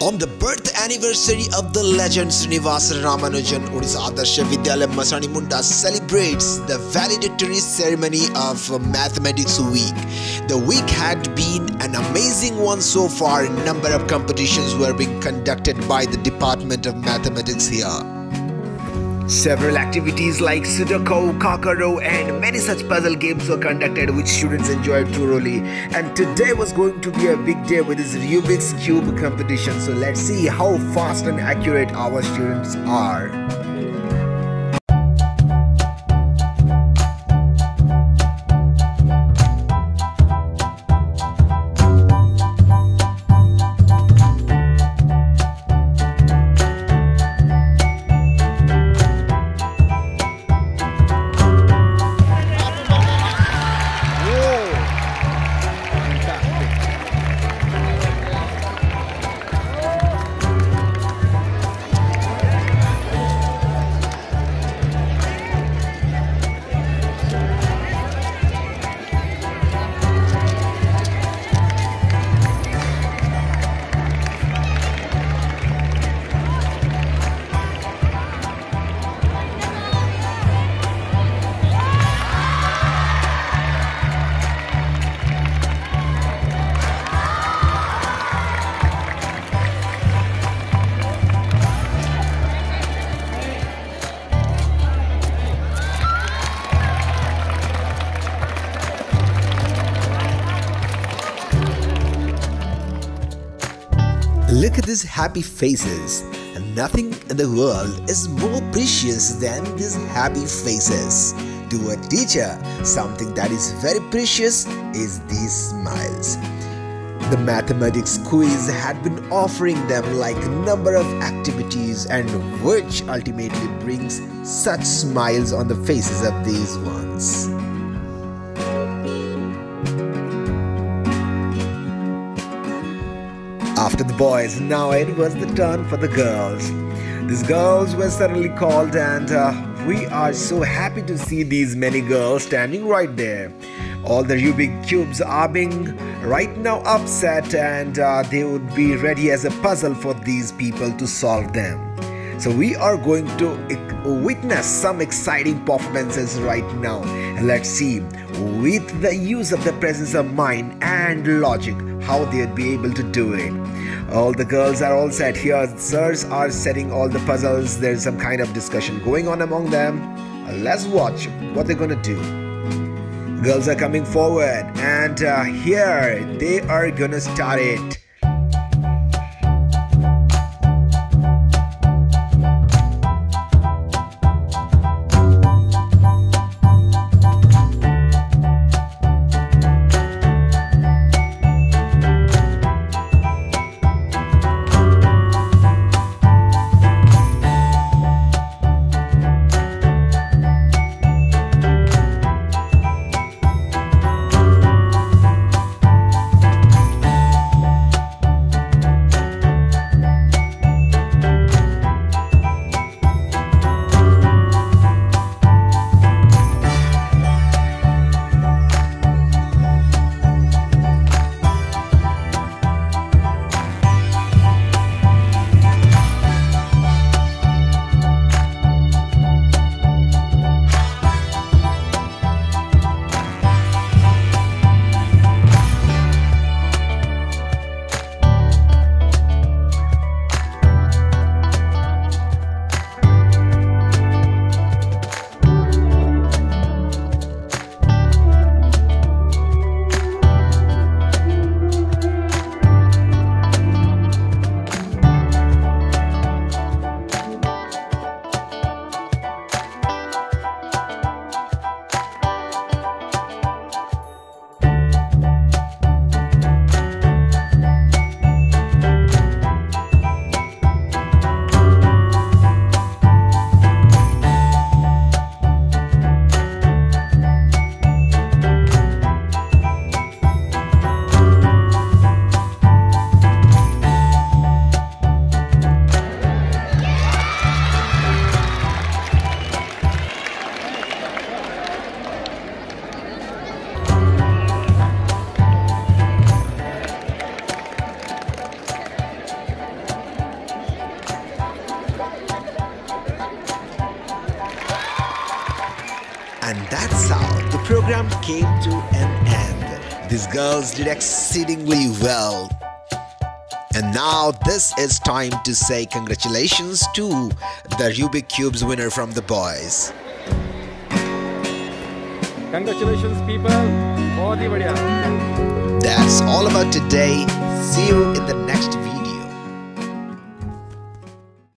On the birth anniversary of the legend Srinivasa Ramanujan, Odisha Adarsha Vidyalaya Masanimunda celebrates the valedictory ceremony of Mathematics Week. The week had been an amazing one so far. A number of competitions were being conducted by the Department of Mathematics here. Several activities like Sudoku, Kakuro, and many such puzzle games were conducted which students enjoyed thoroughly. And today was going to be a big day with this Rubik's Cube competition. So let's see how fast and accurate our students are. Look at these happy faces. Nothing in the world is more precious than these happy faces. To a teacher, something that is very precious is these smiles. The mathematics quiz had been offering them like a number of activities and which ultimately brings such smiles on the faces of these ones. After the boys, now it was the turn for the girls. These girls were suddenly called, and uh, we are so happy to see these many girls standing right there. All the Rubik cubes are being right now upset, and uh, they would be ready as a puzzle for these people to solve them. So we are going to witness some exciting performances right now. Let's see with the use of the presence of mind and logic how they'd be able to do it. All the girls are all set here. Sirs are setting all the puzzles. There's some kind of discussion going on among them. Let's watch what they're gonna do. Girls are coming forward, and uh, here they are gonna start it. And that's how the program came to an end. These girls did exceedingly well. And now this is time to say congratulations to the Rubik Cubes winner from the boys. Congratulations people. That's all about today. See you in the next